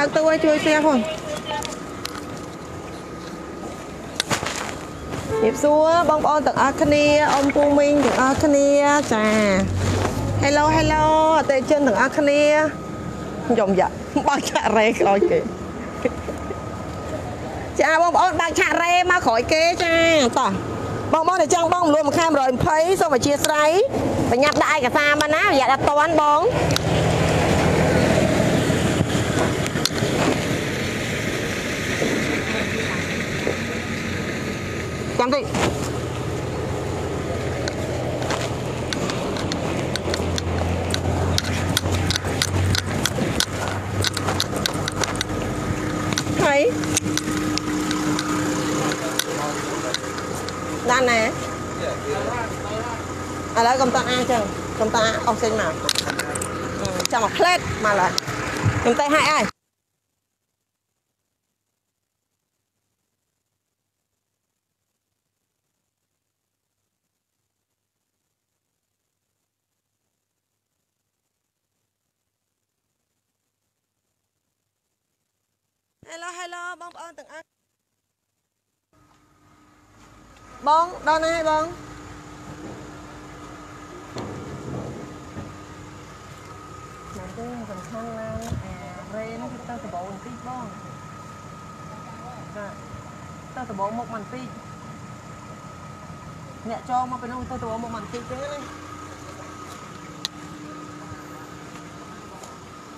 បើកទូឲ្យជួយ share ផងជម្រាបសួរបងប្អូនទាំងអស់គ្នាអ៊ំពូមីងទាំងអស់គ្នាចា Hello Hello អតិថិជនទាំងអស់គ្នាខ្ញុំយ៉ាបើកឆាករ៉េក្រោយគេចាបងប្អូនបើកឆាករ៉េមកក្រោយគេចាតោះបងបងតែចង់បងលួមួយខែ120សូមអធិស្ឋានបញ្ញាប់ដាក់ឯកសារមកណារយៈដល់តន់បង ចាំតិចហើយដល់ណាឥឡូវកុំតអាចឹងកុំតអាអស់ចេញមកចាំម កផ្លែតមកឡើយខ្ញុំទៅឲ្យហើយហេឡូហេឡូបងប្អូនទាំងអស់បងដល់ណាហើយបងមិនទេសំខាន់ឡើងអារេនេះគឺទៅដបូបន្តិចបងចាទៅដបូមុខបន្តិចអ្នកចងមកពីនោះទៅដបូមុខបន្តិចទេណា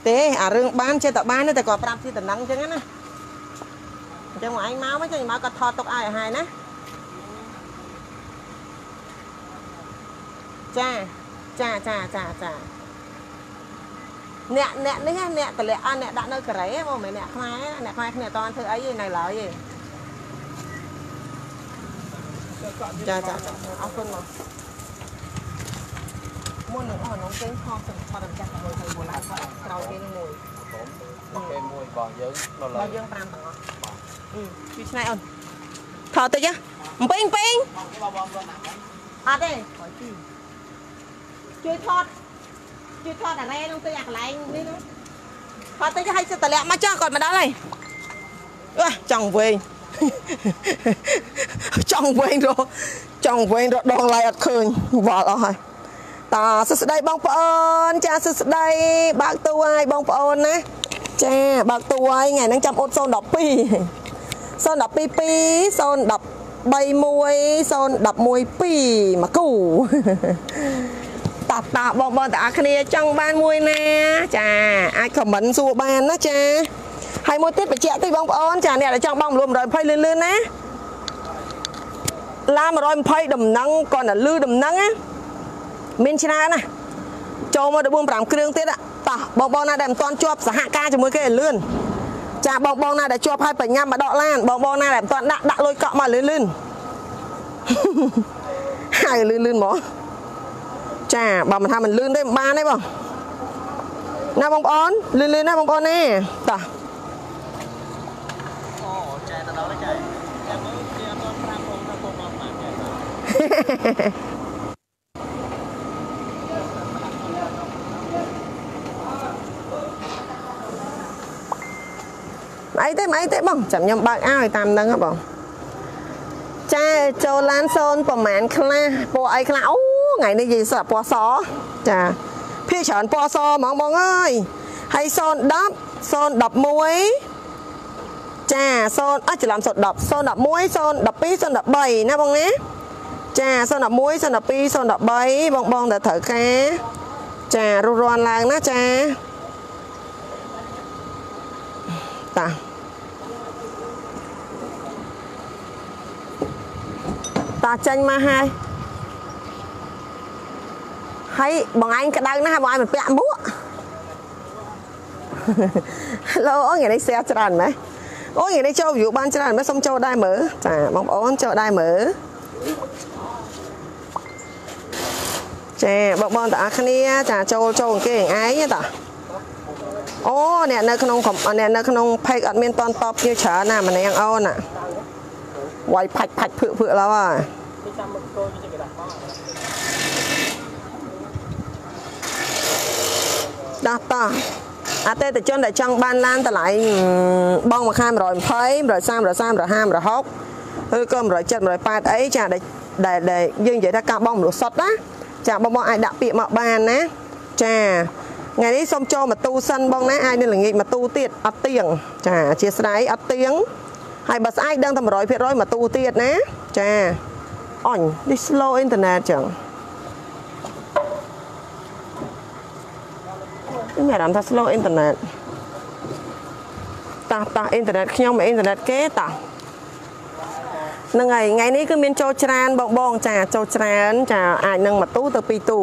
ទេអារឿងបានចេះតែបានតែគាត់ប្រាប់ជាតំណឹងអញ្ចឹងណា អញ្ចឹងមកឯងមកមកចឹងមកគាត់ថតទុកឲ្យឲ្យហើយណាចាចាចាចាចាអ្នកអ្នកនេះអ្នកតម្លាក់អត់អ្នកដាក់នៅកូរ៉េបងមិនមែនអ្នកខ្មែរអ្នកខ្មែរគ្នាអត់តាន់ធ្វើអីទេនៅឡើយទេចាចាអរគុណមកមុននឹងអស់នំចេញខំសំផតម្ចាស់មួយទៅមួយឡើងក្រោយគេនឹងមួយខ្ញុំគេមួយរបស់យើងនៅលើរបស់យើង5ទាំងអស់អឺ ជួយឆ្នៃអូនថតតិចហ៎អំពេញពេញអត់ទេក្រោយទីជួយថតជួយថតអារ៉េនោះទៅអាកន្លែងនេះនោះថតតិចឲ្យសិតតម្លាក់មកចោះគាត់មកដល់ហើយអើចង់វែងចង់វែងរចង់វែងរដងឡាយអត់ឃើញវល់អស់ហើយតាសួស្តីបងប្អូនចាសួស្តីបើកទូឲ្យបងប្អូនណាចាបើកទូឲ្យថ្ងៃហ្នឹងចាំអ៊ុត012 012 2 012 011 2មកគូតតាបងបងតាគ្នាចង់បានមួយណា ចាអាចខមមិនសួរបានណាចាហើយមួយទៀតបញ្ជាក់តិចបងប្អូនចាអ្នកដែលចង់បងរួម120លឿនលឿនណាឡា120ដំណឹងគាត់តែលឺដំណឹងណាមានច្រើនណាចូលមក14 5គ្រឿងទៀតតោះបងបងណាដែលមិនទាន់ជាប់សហការជាមួយគេឲ្យលឿន ចាបងបងណាដែលជាប់ហើយបញ្ញាមកដកឡានបងបងណាដែលមិនទាន់ដាក់ដាក់លុយកក់មកលឿនលឿនហើយលឿនលឿនហ្មងចាបើមិនថាមិនលឿនទេមិនបានទេបងណាបងប្អូនលឿនលឿនណាបងប្អូនណាតោះអូចែទៅដល់ចែចាំមើលគេអត់ប្រាប់ផងថាពួកមកបានចែ អីទេមិនអីទេបងចាំខ្ញុំបើកឲ្យតាមនឹងហ៎បងចាចូលឡានសូនប្រហែលខ្លះពណ៌អីខ្លះអូថ្ងៃនេះនិយាយសពណ៌សចាភាគច្រើនពណ៌សហ្មងបងអើយហើយ010 011ចា0អត់ច្រឡំ010 011 012 013ណាបងណាចា011 012 013បងបងតើត្រូវការចារស់រាន់ឡើងណាចាតា តាចាញ់មកហើយហើយបងឯងក្តៅណាស់បងឯងមិនពាក់មួក Hello អូថ្ងៃនេះ share ច្រើនម៉េះអូថ្ងៃនេះចូល view បានច្រើនម៉េះសុំចូលដែរមើលចាបងប្អូនចូលដែរមើលចាបងបងតាគ្នាចាចូលចូលគេឯងតាអូអ្នកនៅក្នុងអ្នកនៅក្នុង page អត់មានតន់តបជាច្រើនណាម្នាក់អូនណា វាយផាច់ផាច់ភឿភឿឡើយហើយចាំមកគោវាគេដាក់មកដោះតោះអតិថិជនដែលចង់បានឡានតម្លៃបងមួយខែ120 130 130 150 160ឬក៏170 180អីចាដែលដែលយើងនិយាយថាការបងមនុស្សសុទ្ធណាចាបងបងអាចដាក់ពាក្យមកបានណាចាថ្ងៃនេះសូមចូលមកទូសិនបងណាអាចនៅល្ងាចមកទូទៀតអត់ទៀងចាអធិស្ឋានអត់ទៀង ហើយបើស្អែកដឹងតែ100%មកទូទៀតណាចាអញនេះ slow internet ចឹងខ្ញុំមានអារម្មណ៍ថា slow internet តោះតោះអ៊ីនធឺណិតខ្ញុំអ៊ីនធឺណិតគេតោះហ្នឹងហើយថ្ងៃនេះគឺមានចូលច្រើនបងបងចាចូលច្រើនចាអាចនឹងមួយទូទៅពីរទូ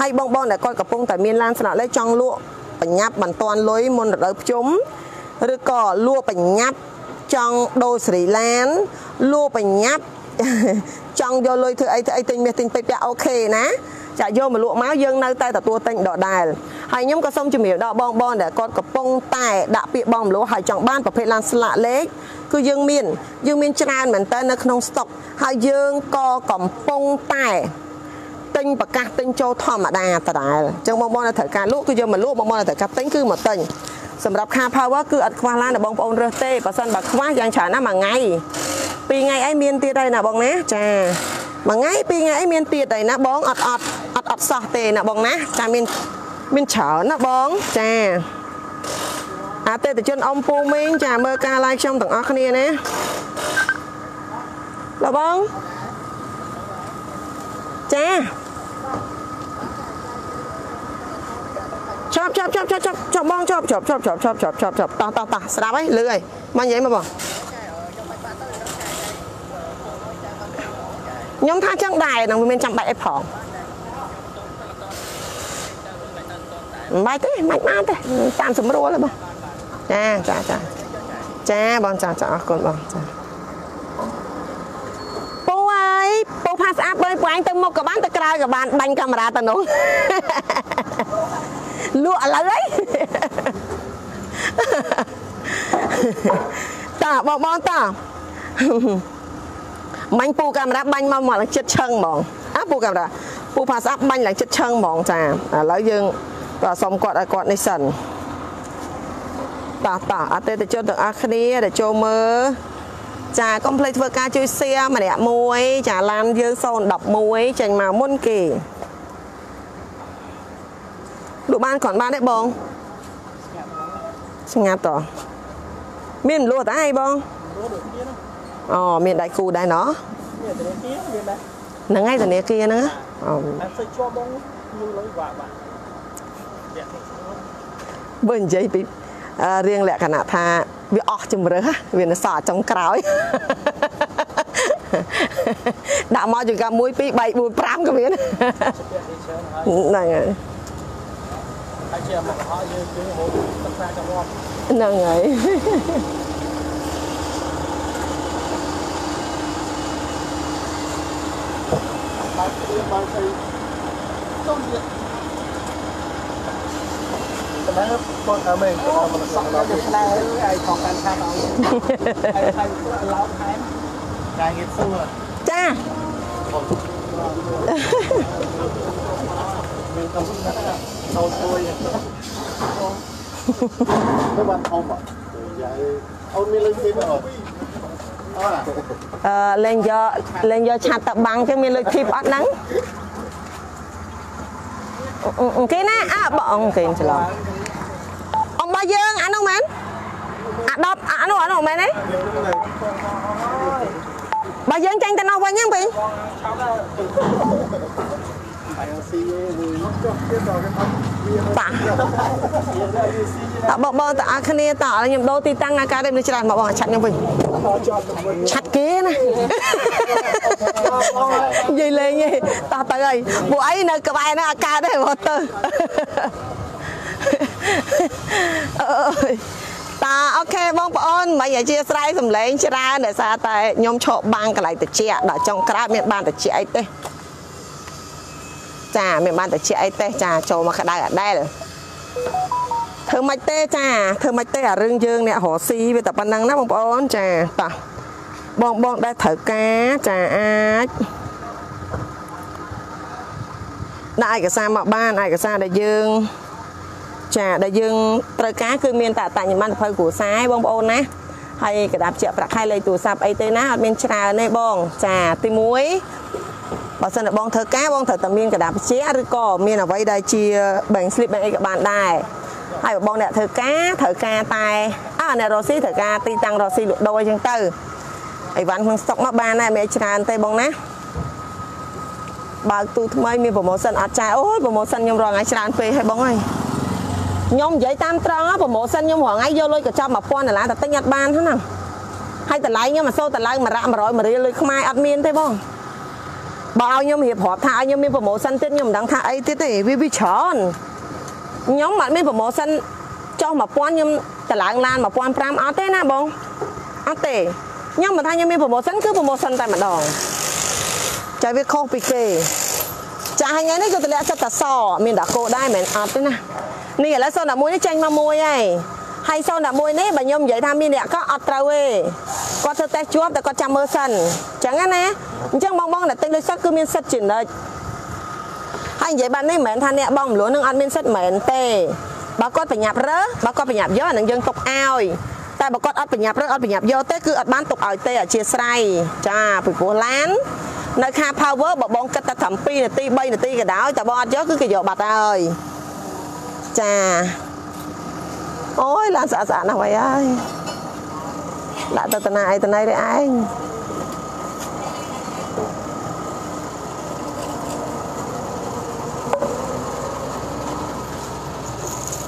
ហើយបងបងដែលគាត់កំពុងតែមានឡានស្នាក់លេខចង់លក់បញ្ញាប់បន្ទាន់លុយមុនរដូវភ្ជុំឬក៏លក់បញ្ញាប់ ចង់ដូរសេរីឡានលក់បញ្ញាប់ចង់យកលុយធ្វើអីធ្វើអីទិញមាសទិញពេជ្រអូខេណាចាយកមកលក់មកយើងនៅតែទទួលទិញដដែលហើយខ្ញុំក៏សូមជំរាបដល់បងបងដែលគាត់កំពុងតែដាក់ពាក្យបងមលោហើយចង់បានប្រភេទឡានស្លាកលេខគឺយើងមានយើងមានច្រើនមែនតើនៅក្នុងស្តុកហើយយើងក៏កំពុងតែទិញប្រកាសទិញចូលធម្មតាដដែលអញ្ចឹងបងប្អូនដែលត្រូវការលក់គឺយកមកលក់បងប្អូនដែលត្រូវការទិញគឺមកទិញ សម្រាប់ car power គឺអត់ខ្វះឡានរបស់បងប្អូនរើសទេបើសិនបើខ្វះយ៉ាងច្រើនណាស់មួយថ្ងៃពីរថ្ងៃអីមានទៀតហើយណាបងណាចាមួយថ្ងៃពីរថ្ងៃអីមានទៀតហើយណាបងអត់អត់អត់អត់សោះទេណាបងណាចាមានមានច្រើនណាបងចាអតិថិជនអ៊ំពូមីងចាមើលការ live ខ្ញុំទាំងអស់គ្នាណាលោកបងចា ចប់ចប់ចប់ចប់ចប់ចប់បងចប់ចប់ចប់ចប់ចប់ចប់ចប់ចប់តោះតោះតោះស្ដាប់ហើយលឺហើយមកនិយាយមកបងខ្ញុំថាចឹងដែរនឹងមានចាំបាច់អីផងមិនបាច់ទេមិនបានទេតាមស្រួលទេបងចាចាចាចាបងចាចាអរគុណបងចាពូអើយពូផាសស្អាតបើពួកឯងទៅមុខក៏បានទៅក្រោយក៏បានបាញ់កាមេរ៉ាទៅនោះ លក់ឥឡូវហីតាបងបងតាបាញ់ពូកាមេរ៉ាបាញ់មកមកឡើងចិត្តឆឹងហ្មងអាពូកាមេរ៉ាពូផាសស្អាតបាញ់ឡើងចិត្តឆឹងហ្មងចាឥឡូវយើងក៏សុំគាត់ឲ្យគាត់នេះសិនតោះតោះអតិថិជនទាំងអស់គ្នាដែលចូលមើលចាកុំភ្លេចធ្វើការជួយ share ម្នាក់មួយ ចាឡានយើង011ចេញមកមុនគេ លក់បានគ្រាន់បានទេបងស្ងាត់តមានលក់តែអីបងអូមានដៃគូដែរណោះហ្នឹងហើយធនាគារហ្នឹងអូអត់ស្អីជាប់បងយូរលុយបាក់បាក់បើនិយាយពីរៀងលក្ខណៈថាវាអស់ជំរើសវានៅសល់ចុងក្រោយដាក់មកចង្កា1 2 3 4 5ក៏មានហ្នឹងហើយហើយ ជាមកកហើយយើងគឺហូបទឹកសាចង្វាក់ហ្នឹងហើយបើគ្រឿងបើស្អីទុំទៀតតែកូនអមេកូនមកសក់ដល់ឆ្លែហើយផងកាន់ថាដល់ហើយហើយឡោតថែមការងារសួរចា មានកំពុងណាចូលជួយទៅបានធំអត់យាយអូនមានលុយទេអត់អឺលេងយកលេងយកឆាត់តបាំងចឹងមានលុយធីបអត់ហ្នឹងគេណាអើបងគេច្រឡំអំរបស់យើងអានោះមែនអា10អានោះអានោះមែនទេបើយើងចាញ់ទៅនោះវិញហ្នឹងវិញ តាតបងបងតអរគ្នាតខ្ញុំដូរទីតាំងអាការនេះច្រើនមកបងឆាត់ខ្ញុំវិញឆាត់គេណានិយាយលេងទេតោះទៅហើយពួកអីនៅក្បែរហ្នឹងអាការដែរមកទៅអើយតាអូខេបងប្អូនមិនអធិស្ឋានសំឡេងច្រើនដោយសារតែខ្ញុំឈប់បាំងកន្លែងតិចដល់ចុងក្រោយមានបានតិចអីទេ ចាមានបានតិចអីទេចាចូលមកក្តៅអដែលធ្វើមិនទេចាធ្វើមិនទេអារឿងយើងអ្នករស់ស៊ីវាតែប៉ុណ្ណឹងណាបងប្អូនចាតោះបងបងដែលត្រូវការចាអាចដាក់ឯកសារមកបានឯកសារដែលយើងចាដែលយើងត្រូវការគឺមានតែអតញ្ញមន្តភៅគ្រួសារឯងបងប្អូនណាហើយកដាប់ជាប្រាក់ខែលេខទូរស័ព្ទអីទេណាអត់មានច្រើនទេបង ចាទី1 បើសិនតែបងធ្វើការបងត្រូវតែមានកដាប់ជាឬក៏មានអ្វីដែលជា bank slip អីក៏បានដែរហើយបងអ្នកធ្វើការត្រូវការតែអើអ្នករស់ស៊ីត្រូវការទីតាំងរស់ស៊ីលក់ដូរអញ្ចឹងទៅអីវ៉ាន់ក្នុងស្តុកមកបានដែរមិនច្រើនទេបងណាបើកទូថ្មីមានប្រូម៉ូសិនអត់ចាយអូយប្រូម៉ូសិនខ្ញុំរងថ្ងៃច្រើនពេកហើយបងអើយខ្ញុំនិយាយតាមត្រង់ប្រូម៉ូសិនខ្ញុំរងថ្ងៃយកលុយក៏ចាប់1000ដុល្លារតែទិញអត់បានហ្នឹងហើយតម្លៃខ្ញុំអសូរតម្លៃ100 100រៀលលុយខ្មែរអត់មានទេបង បើឲ្យខ្ញុំរៀបរាប់ថាឲ្យខ្ញុំមានប្រូម៉ូសិនទៀតខ្ញុំមិនដឹងថាអីទៀតទេវាវាច្រើនខ្ញុំអត់មានប្រូម៉ូសិនចុះ1000ខ្ញុំតម្លើងឡាន1500អត់ទេណាបងអត់ទេខ្ញុំមិនថាខ្ញុំមានប្រូម៉ូសិនគឺប្រូម៉ូសិនតែម្ដងចាវាខុសពីគេចាថ្ងៃនេះគឺតម្លាក់ចិត្តតសមានតាគោដែរមិនអត់ទេណានេះឥឡូវ011នេះចេញមកមួយហើយហើយ011នេះបើខ្ញុំនិយាយថាមានអ្នកក៏អត់ត្រូវទេ គាត់ធ្វើតេស្តជាប់តែគាត់ចាំមើលសិនអញ្ចឹងណាអញ្ចឹងបងបងដែលទិញលុយសុទ្ធគឺមានសិទ្ធិចំណិចហើយនិយាយបែបនេះមិនមែនថាអ្នកបងមលួននឹងអត់មានសិទ្ធិមិនមែនទេបើគាត់ប្រញាប់រើបើគាត់ប្រញាប់យកអានឹងយើងទុកឲ្យតែបើគាត់អត់ប្រញាប់រើអត់ប្រញាប់យកទេគឺអត់បានទុកឲ្យទេអធិស្ឋានចាពីព្រោះឡាននៅខា power បើបងគិតតែត្រឹម2នាទី3នាទីក៏ដោយតែបងអត់យកគឺគេយកបាត់ហើយចាអូយឡានស្អាតស្អាតណាស់ហើយហើយ ដាក់ទៅតាណាអីតាណៃទេឯង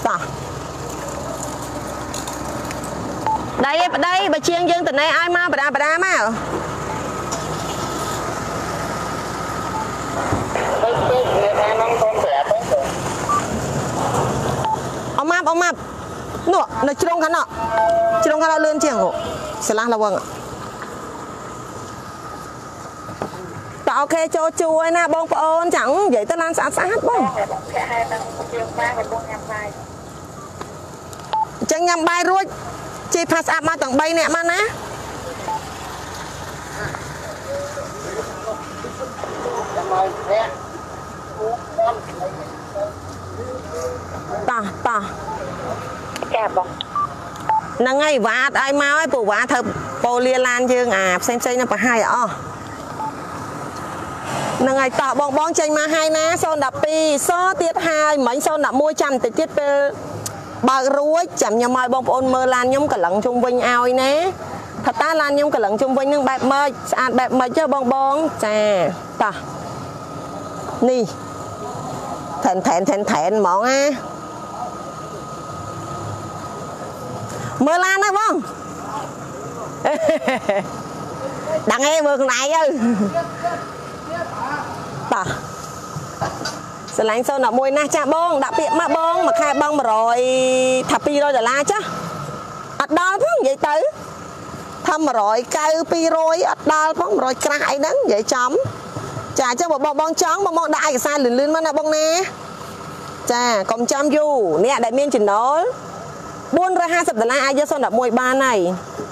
តោះដៃឯប្តីបើជាងយើងតណែឲ្យមកបដាបដាមកអមាប់អមាប់នោះនៅជ្រុងខាងនោះជ្រុងខាងនោះលឿនជាង ស្រឡះលវងតើអូខេចូលជួយណាបងប្អូនចាំងនិយាយទៅឡានស្អាតស្អាតបងភ័ក្រហើយនឹងយើងបានកំពុងញ៉ាំបាយអញ្ចឹងញ៉ាំបាយរួចជិះផាសស្អាតមកទាំង3នាក់មកណាចាំមកអ្នកតោះតោះចាបង ហ្នឹងហើយវ៉ាអត់ឲ្យមកឲ្យព្រោះវ៉ាធ្វើប៉ូលាឡានយើងអាផ្សេងផ្សេងនឹងប្រហាយអស់ហ្នឹងហើយតោះបងបងចេញមកហើយណា012សទៀតហើយមិញ011ចាំបន្តិចទៀតពេលបើករួចចាំខ្ញុំឲ្យបងប្អូនមើលឡានខ្ញុំកន្លងជុំវិញឲ្យណាថាតើឡានខ្ញុំកន្លងជុំវិញនឹងបែបម៉េចស្អាតបែបម៉េចទេបងបងចាតោះនេះថែនថែនថែនថែនហ្មងណា មើលឡានណាបងដឹងឯងមើលខ្លួនឯងទៅតោះស្រឡាញ់សូន11ណាស់ចាស់បងដាក់ពាក្យមកបងមួយខែបង100ថា200ដុល្លារចាស់អត់ដល់ផងនិយាយទៅថា190 200អត់ដល់ផង100ក្រាស់អីហ្នឹងនិយាយចំចាអញ្ចឹងបើបងបងចង់បងបងដាក់ឯកសារលឿនលឿនមកណាបងណាចាកុំចាំយូរអ្នកដែលមានចំណូល 450ដុល្លារអាចយក011បានហើយ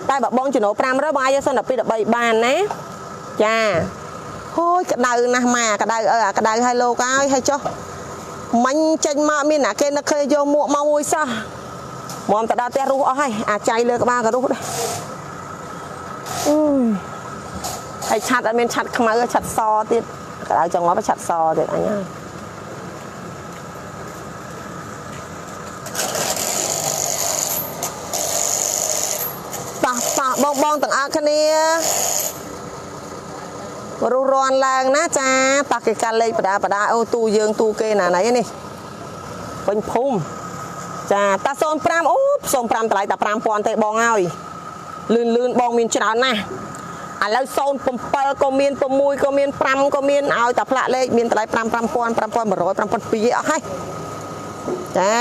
តែបើបងចំណូល500បងអាចយក012 13បានណាចាហូយក្តៅណាស់ម៉ាក្តៅអើអាក្តៅឲ្យលោកហើយហើយចុះមិញចេញមកមានណាគេនឹកឃើញយកមួកមកមួយសោះមកទៅដល់ផ្ទះរុះអស់ហើយអាចៃលើក្បាលក៏រុះដែរអឺហើយឆាត់អត់មានឆាត់ខ្មៅឆាត់សទៀតក្តៅចង់មកឆាត់សទៀតអញហើយ ប៉ះប៉ះបងបងទាំងអស់គ្នារុះរាន់ឡើងណាចាប៉ះគេកាលេខបដាបដាអូទូយើងទូគេណាណៃនេះពេញភូមិចាតា05អូ05តម្លៃតែ5000ទេបងហើយលឿនលឿនបងមានច្រើនណាស់ឥឡូវ07ក៏មាន6ក៏មាន5ក៏មានឲ្យតែផ្លាកលេខមានតម្លៃ5 5000 5100 5200អស់ហើយចា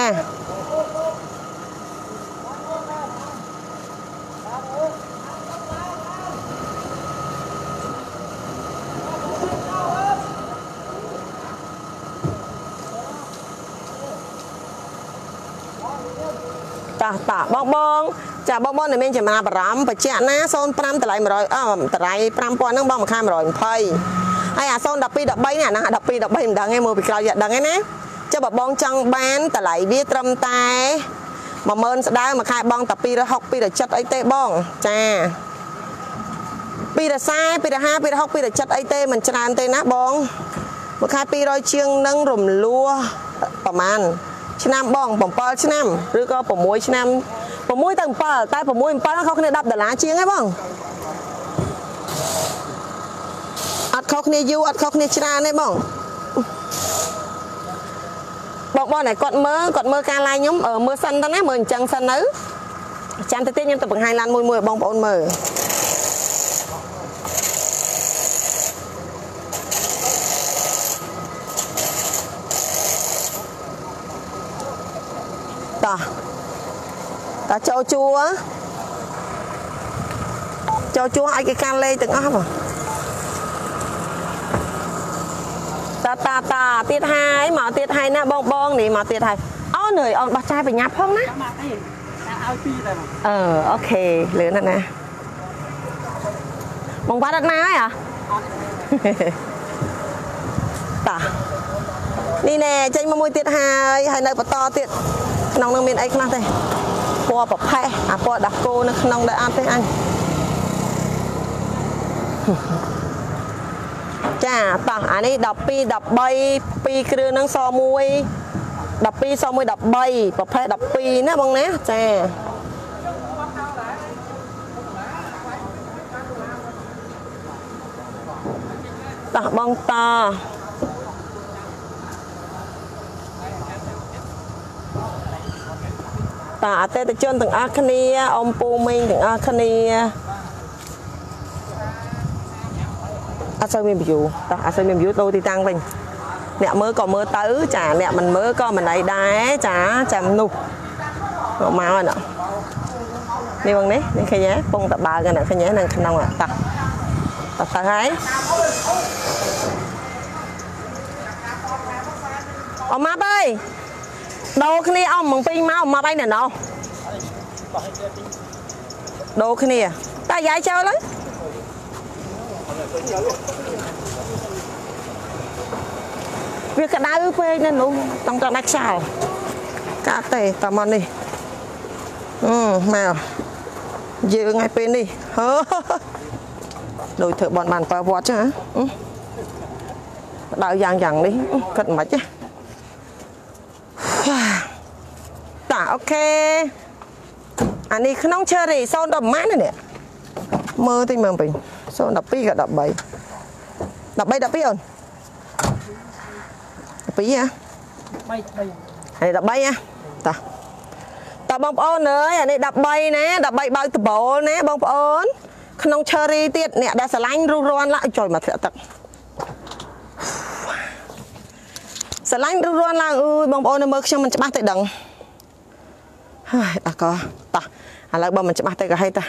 តាតាបងបង ចាបងបងដែលមានចំណាប់អារម្មណ៍បច្ចៈណា05តម្លៃ100អតម្លៃ5000ហ្នឹងបងមួយខែ120ហើយអា012 13នេះអាហ្នឹង12 13មិនដឹងទេមើលពីក្រោយយកដឹងទេណាចចុះបើបងចង់បានតម្លៃវាត្រឹមតែ10000ស្ដើងមួយខែបងតែ260 270អីទេបងចា2រសា2រ50 260 270អីទេមិនច្រើនទេណាបងមួយខែ200ជាងនឹងរំលោះប្រហែល ឆ្នាំបង7ឆ្នាំឬក៏6ឆ្នាំ6ទៅ7តែ6 7ខុសគ្នា10ដុល្លារជាងហ៎បងអត់ខុសគ្នាយូរអត់ខុសគ្នាច្រើនទេបងបងបងតែគាត់មើលគាត់មើលការ live ខ្ញុំមើលសិនទៅណាមើលអញ្ចឹងសិនទៅចាំទៅទៀតខ្ញុំទៅបង្ហាញឡានមួយមួយបងប្អូនមើល តោះចូលជួចូលជួឲ្យគេកាន់លេខទាំងអស់បងតាតាតាទៀតហើយមកទៀតហើយណាបងបងនេះមកទៀតហើយអូនអើយអូនបោះចាយបញ្ញាផងណាចាំអត់អីឲ្យពីរតែមកអឺអូខេលឿនណាស់ណាបងបាត់អត់ណាហើយអ្ហ៎តានេះណែចេញមកមួយទៀតហើយហើយនៅបន្តទៀតក្នុងនឹងមានអីខ្លះទេ ពណ៌ប្រផេះអាពណ៌ដាស់គោនៅក្នុងដែរអត់ទេអញចាតោះអានេះ12 13 2គ្រឿងហ្នឹងស1 12ស1 13ប្រភេទ12ណាបងណាចាតោះបងត តាអតិថិជនទាំងអស់គ្នាអ៊ំពូមីងទាំងអស់គ្នាអត់សូវមាន view តោះអត់សូវមាន view ដូរទីតាំងវិញអ្នកមើលក៏មើលទៅ ចាអ្នកមិនមើលក៏មិនអីដែរចាចាំនោះមកមកណានេះបងនេះនេះឃើញទេពងតបើកណាឃើញទេនៅក្នុងតោះតោះទៅហើយអមម៉ាប់អើយ ដូរគ្នាអស់មកពីមកអមម៉ាប់អីណ៎ណោដូរគ្នាតែយាយចូលហើយវាក្តៅពេកនៅនោះតង់តដាច់ខ្យល់កាត់ទេតមកនេះអឺមកយើងឲ្យពេលនេះហឺដូចធ្វើបនបានបើវត្តចឹងហ៎ដៅយ៉ាងយ៉ាងនេះគិតមិនខ្មិចទេតាអូ ខេអានេះក្នុង cherry 0ដល់ប្រហែលនេះមើលតិចមើលពេញ012ក៏13 13 12អូន12ហ៎3 3ហើយ13ហ៎តាតើបងប្អូនអើយអានេះ13ណា13បើកដបូលណាបងប្អូន ក្នុង cherry ទៀតអ្នកដែលស្រឡាញ់រុះរាន់ឡើងចុយមកធ្លាក់ទឹកស្រឡាញ់រុះរាន់ឡើងអើយបងប្អូននៅមើលខ្ញុំមិនច្បាស់ទេដឹង ហើយអកតោះឥឡូវបើមិនច្បាស់ទេក៏ហីតា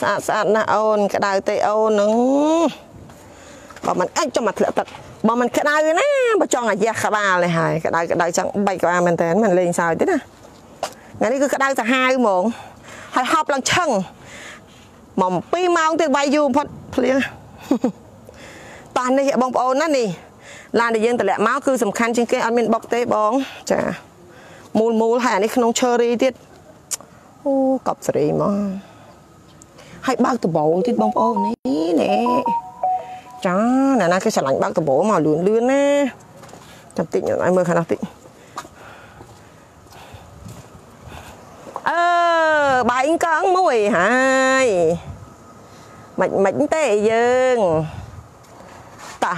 ស្អាតស្អាតណាស់អូនក្តៅទេអូននឹងបើមិនអាចចាំមកធ្លាក់ទឹកបើមិនក្តៅណាបើចង់អាយះក្បាលនេះហើយក្តៅក្តៅចង់បែកក្បាលមែនតើមិនលេងសើចទេណាថ្ងៃនេះគឺក្តៅសាហាវហ្មងហើយហប់ឡើងឆឹងមក2ម៉ោងទៀតវាយយូរបំផុតភ្លៀងតោះនេះបងប្អូនណានេះឡានដែលយើងតម្លាក់មកគឺសំខាន់ជាងគេអត់មានបុកទេបងចា មូលមូលហើយអានេះក្នុង cherry ទៀតអូកប់សេរីមកហើយបើកដបូលទៀតបងប្អូននេះណែចាណាណាគេឆ្លាញ់បើកដបូលមកលឿនលឿនណាចាំតិចខ្ញុំឲ្យមើលខាងនោះតិចអឺបែងកង់មួយហើយមិនមិនទេយើងតា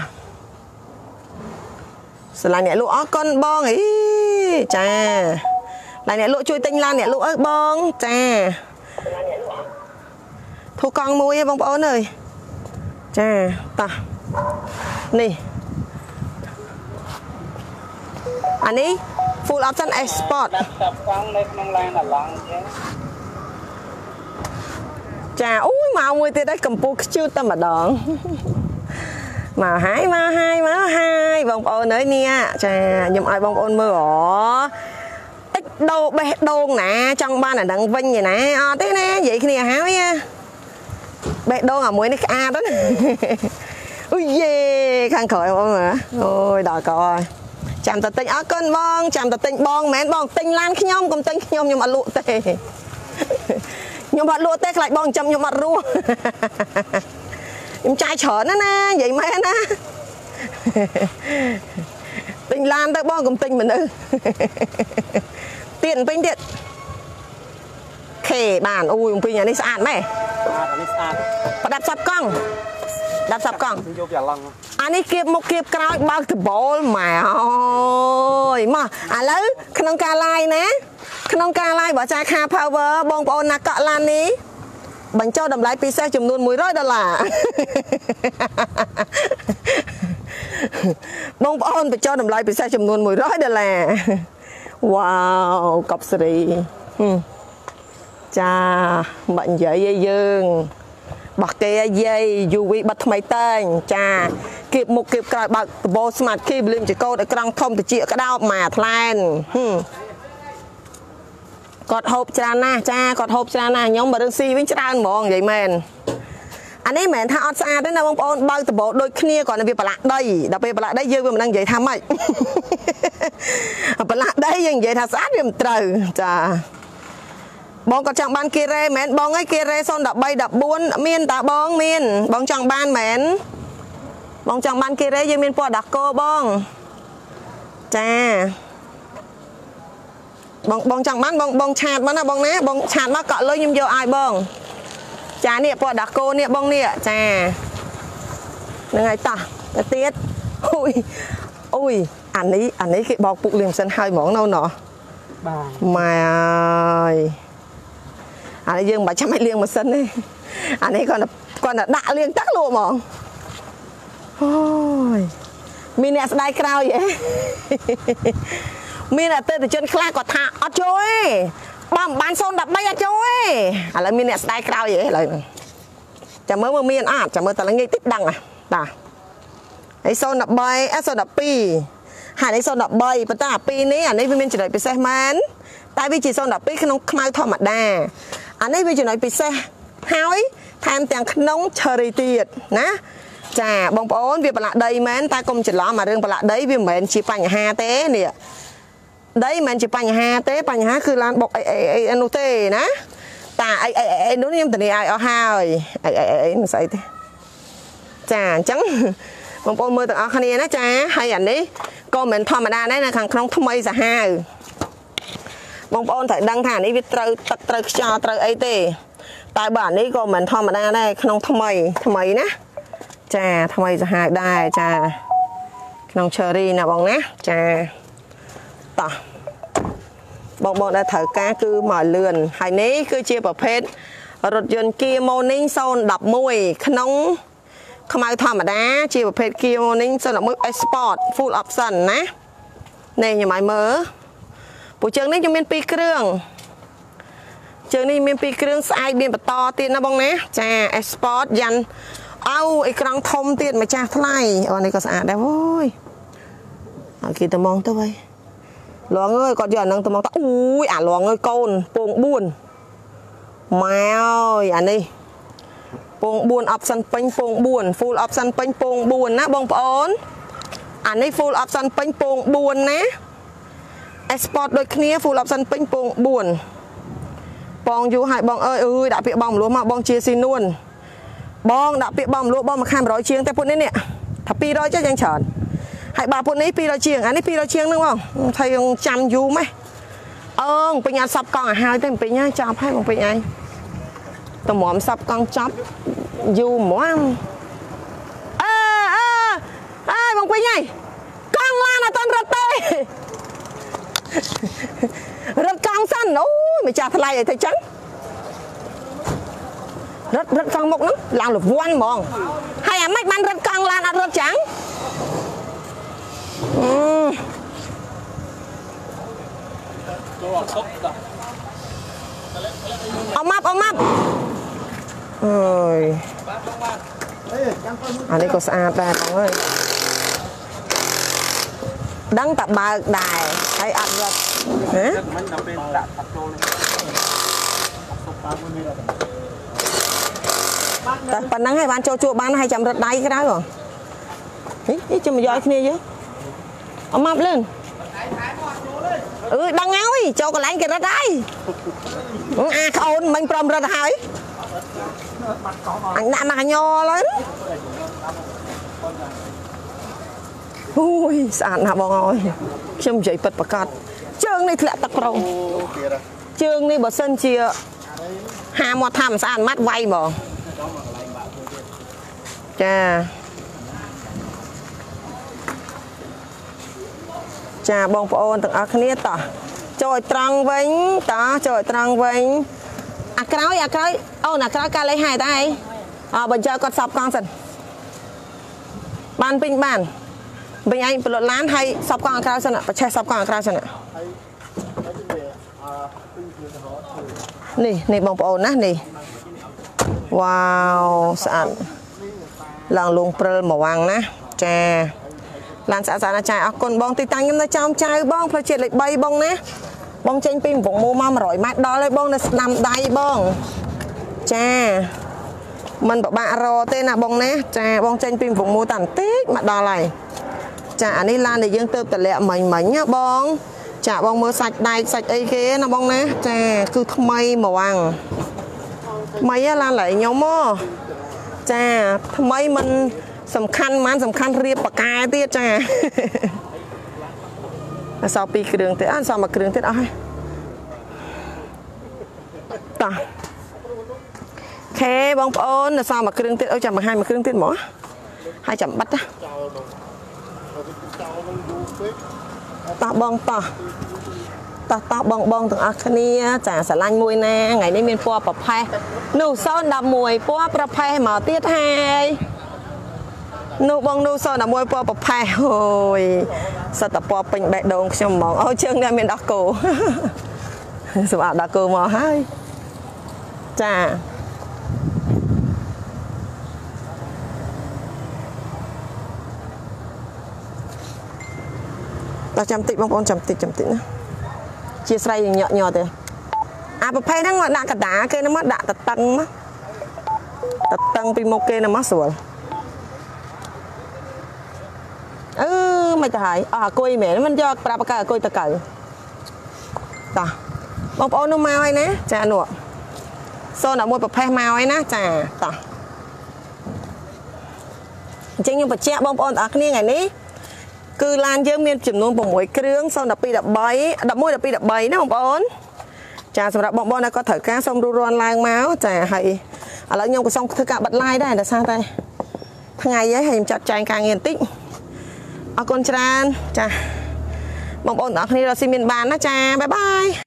ស្រឡាញ់អ្នកលក់អរគុណបងអីចាឡានអ្នកលក់ជួយទិញឡានអ្នកលក់អើបងចាធូកង់មួយឯងបងប្អូនអើយចាតោះនេះអានេះ full option export ដាក់កង់នៅក្នុងឡានអាឡង់ចឹងចាអូយមកមួយទៀតឯងកម្ពុជាខ្ជូតតែម្ដង មកហើយមកហើយមកហើយបងប្អូនអើយនេះចាខ្ញុំឲ្យបងប្អូនមើលអូតិចដោបេះដូងណាចង់បានអានឹងវិញឯណាអត់ទេណានិយាយគ្នាហើយបេះដូងអាមួយនេះក្អាតណាអូយយេខាងក្រោយបងហ៎អូយដល់កហើយចាំតទិញអរគុណបងចាំតទិញបងមែនបងទិញឡានខ្ញុំកុំទិញខ្ញុំខ្ញុំអត់លក់ទេខ្ញុំអត់លក់ទេខ្លាចបងចាំខ្ញុំអត់រស់ ខ្ញុំចាយច្រើនណាស់ណានិយាយមែនណាទិញឡានទៅបងកុំទិញមនុស្សទៀតពេញទៀតខេបានអូយពេញអានេះស្អាតម៉េះស្អាតអានេះស្អាតប្រដាប់សាប់កង់ដាប់សាប់កង់ខ្ញុំយកពីអាឡង់អានេះគៀបមុខគៀបក្រោយបើកដបលម៉ែអើយមកឥឡូវក្នុងការ live ណា ក្នុងការ live បើចាយខា power បងប្អូនណាកក់ឡាននេះ បញ្ចុះតម្លៃពិសេសចំនួន100ដុល្លារបងប្អូនបញ្ចុះតម្លៃពិសេសចំនួន100ដុល្លារវ៉ាវកប់សេរីហឹមចាមិននិយាយឯយើងបោះគេឲ្យយាយ UV បិទថ្មីតែងចាគៀបមុខគៀបក្រោយបើកដបោ smart key បលឹមចកោតឲ្យក្រង់ធំតិចក្តោបម៉ាថ្លែនហឹម គាត់ហូបច្រើនណាស់ចាគាត់ហូបច្រើនណាស់ខ្ញុំបើរឿងស៊ីវិញច្រើនហ្មងនិយាយមែនអានេះមិនមែនថាអត់ស្អាតទេណាបងប្អូនបើកដបោដូចគ្នាគ្រាន់តែវាប្រឡាក់ដីដល់ពេលប្រឡាក់ដីយើងវាមិនដឹងនិយាយថាម៉េចប្រឡាក់ដីយើងនិយាយថាស្អាតវាមិនត្រូវចាបងក៏ចង់បានគីរ៉េមែនបងអើយគីរ៉េ013 14មានតាបងមាន បងចង់បានមែនបងចង់បានគីរ៉េយើងមានពណ៌ដាកូបងចា បងបងចង់បានបងបងឆាតមកណាបងណាបងឆាតមកកក់លុយខ្ញុំយកឲ្យបង ចានេះពណ៌ដាកូនេះបងនេះចាហ្នឹងហើយតោះទៅទៀតអូយអូយអានេះអានេះគេបោកពុកលៀងសិនហើយហ្មងនៅណោះបាទម៉ែអើយអានេះយើងមិនបាច់ចាំឲ្យលាងម៉ាស៊ីនទេអានេះគាត់គាត់តែដាក់លាងទឹកលក់ហ្មងអូយមានអ្នកស្ដាយក្រោយហ៎ មានអតិថិជនខ្លះគាត់ថាអត់ចូលទេបើមិនបាន013អត់ចូលទេឥឡូវមានអ្នកស្ដាយក្រោយហ៎ឥឡូវហ្នឹងចាំមើលមើលមានអត់ចាំមើលតើល្ងាចតិចដឹងហ៎តាហើយ013អ012ហើយនេះ013ប៉ុន្តែអាពីរនេះអានេះវាមានចំណុចពិសេសមែនតែវាជា012ក្នុងខ្មៅធម្មតាអានេះវាចំណុចពិសេសហើយថែមទាំងក្នុង cherry ទៀតណាចាបងប្អូនវាប្រឡាក់ដីមែនតែកុំច្រឡំអារឿងប្រឡាក់ដីវាមិនមែនជាបញ្ហាទេនេះ ដីមិនមែនជាបញ្ហាទេបញ្ហាគឺឡានបុកអីអីអីនោះទេណាតាអីអីអីនោះខ្ញុំធានាឲ្យអស់ហើយអីអីអីមិនស្អីទេចាអញ្ចឹងបងប្អូនមើលទាំងអស់គ្នាណាចាហើយអានេះក៏មិនធម្មតាដែរនៅខាងក្នុងថ្មីសាហាវបងប្អូនត្រូវដឹងថាអានេះវាត្រូវទឹកត្រូវខ្យល់ត្រូវអីទេ តែបើអានេះក៏មិនធម្មតាដែរក្នុងថ្មីថ្មីណាចាថ្មីសាហាវដែរចាក្នុង cherry ណាបងណាចា តោះបងបងដែលត្រូវការគឺមកលឿនហើយនេះគឺជាប្រភេទរថយន្ត Kia Morning 011ក្នុងខ្មៅធម្មតា ជាប្រភេទ Kia Morning 011 Sport full option ណានេះខ្ញុំឲ្យមើលពូជើងនេះខ្ញុំមាន2គ្រឿងជើងនេះមាន2គ្រឿងស្អែកមានបន្តទៀតណាបងណាចា Sport យ៉ាន់អោអេក្រង់ធំទៀតម្ចាស់ថ្លៃអូនេះក៏ស្អាតដែរអូយឲ្យគេទៅមកទៅហើយ លងអើយគាត់យកអានឹងទៅមកទៅអូយអាលងអើយកូនពង4ម៉ែអើយអានេះពង4 option ពេញពង4 full option ពេញពង4ណាបងប្អូនអានេះ full option ពេញពង4ណា export ដូចគ្នា full option ពេញពង4បងយូរហើយបងអើយអើយដាក់ពាក្យបងមលោះមកបងជាស៊ីនួនបងដាក់ពាក្យបងមលោះបងមួយខែ100ជាងតែពុតនេះនេះថា200ចុះយ៉ាងច្រើន ហើយបើពុតនេះ200ជាងអានេះ200ជាងហ្នឹងបងថាយើងចាំយូរម៉េះអើងពេញអត់សັບកង់ឲ្យហើយតែពេញហើយចាប់ហើយបងពេញឯងតម្រាំសັບកង់ចាប់យូរហ្មងអើអើអើបងពេញហើយកង់ឡានអត់តាន់រត់ទេរត់កង់សិនអូយម្ចាស់ថ្លៃអីទៅចឹងរត់រត់កង់មុខហ្នឹងឡើងលវាន់ហ្មងហើយអាម៉េចបានរត់កង់ឡានអត់រត់ចឹង អឺចូលអត់ទុកដល់អមម៉ាប់អមម៉ាប់អើយបាទបងបាទអេចាំទៅអានេះក៏ស្អាតដែរបងអើយដឹងតែបើកដែរហើយ អត់រត់ហ៎ទឹកមិញដល់ពេលដាក់ថាត់ចូលនេះសុបបាទមួយនេះបាទតែប៉ុណ្ណឹងហើយបានចូលជួបបានហើយចាំរត់ដៃក្រៅហ៎ហីហីចាំមកយកឲ្យគ្នាយើអត់មកលឿនអឺដឹងហើយចូលកន្លែងគេរត់ហើយអាក្អូនមិញព្រមរត់ហើយអញដាក់មកកញលហើយអូយស្អាតណាស់បងអើយខ្ញុំនិយាយពិតប្រកបជើងនេះធ្លាក់ទឹកប្រងទៀតហ៎ជើងនេះបើសិនជាហាមកថាមិនស្អាតម៉ាត់វាយហ្មងចា ចាបងប្អូនទាំងអស់គ្នាតោះចូលឲ្យត្រង់វិញតោះចូលឲ្យត្រង់វិញអាក្រោយអាក្រោយអូនអាក្រោយកាលេហែតអីអើបើចើគាត់សប់កង់សិនបានពេញបានវិញឯងពលុតឡានហើយសប់កង់អាក្រោយសិនប្រឆេះសប់កង់អាក្រោយសិនហើយហើយវាអឺពីគឺទៅរត់ធ្វើនេះនេះបងប្អូនណានេះវ៉ាវស្អាតឡើងលងព្រិលមកវាំងណាចា ឡានស្អាតស្អាតណាស់ចាអរគុណបងទីតាំងខ្ញុំនៅចោមចៅបងផ្លូវជាតិលេខ3បងណាបងចេញពីកំពង់មូមក100ម៉ែត្រដល់ហើយបងនៅស្ដាំដៃបងចាมันពិបាករទេណាបងណាចាបងចេញពីកំពង់មូតាបន្តិចមកដល់ហើយចាអានេះឡានដែលយើងទៅតម្លាក់មិញមិញណាបងចាបងមើលសាច់ដែកសាច់អីគេណាបងណាចាគឺថ្មីមកវាំងថ្មីហ៎ឡានឡើយខ្ញុំហ៎ចាថ្មីមិន សំខាន់មិនសំខាន់រៀបបកែទៀតចាអសល់ពីរគ្រឿងទៀតអត់សល់មួយគ្រឿងទៀតអស់ហើយតោះខេបងប្អូននៅសល់មួយគ្រឿងទៀតអូចាំបង្ហាញមួយគ្រឿងទៀតហ្មងហើយចាំបិទណាចោលនោះចោលនឹងយូរពេកតោះបងតោះតោះតោះបងបងទាំងអស់គ្នា ចាស្រឡាញ់មួយណាថ្ងៃនេះមានពណ៌ប្រផេះនោះ011ពណ៌ប្រផេះមកទៀតហើយ នោះបងនោះ011ពណ៌ប្រផេះអូយសិតតែពណ៌ពេញបេះដូងខ្ញុំហ្មងអូជើងនេះមានដោះគោសម្រាប់ដោះគោមកហើយចាដល់ចាំតិចបងប្អូនចាំតិចចាំតិចណាជាស្រ័យញក់ញ័រទេអាប្រភេទហ្នឹងមកដាក់កដាគេហ្នឹងមកដាក់តតឹងមកតតឹងពីមុខគេហ្នឹងមកស្រួលអឺ មិនទៅហើយអស់អគុយមែនមិនយកប្រាប់បកអគុយតកៅតោះបងប្អូននោះមកហើយណាចានោះសូន11ប្រភេទមកហើយណាចាតោះអញ្ចឹងខ្ញុំបញ្ជាក់បងប្អូនទាំងអស់គ្នាថ្ងៃនេះគឺឡានយើងមានចំនួន6គ្រឿង012 13 11 12 13ណាបងប្អូនចាសម្រាប់បងប្អូនដែលគាត់ត្រូវការសូមរួចរាន់ឡើងមកចាហើយឥឡូវខ្ញុំក៏សូមធ្វើការបិទ live ដែរដោយសារតែថ្ងៃហើយហើយខ្ញុំចាត់ចែងការងារបន្តិច អរគុណច្រើនចាបងប្អូនទាំងអស់គ្នារកស៊ីមានបានណាចាបាយបាយ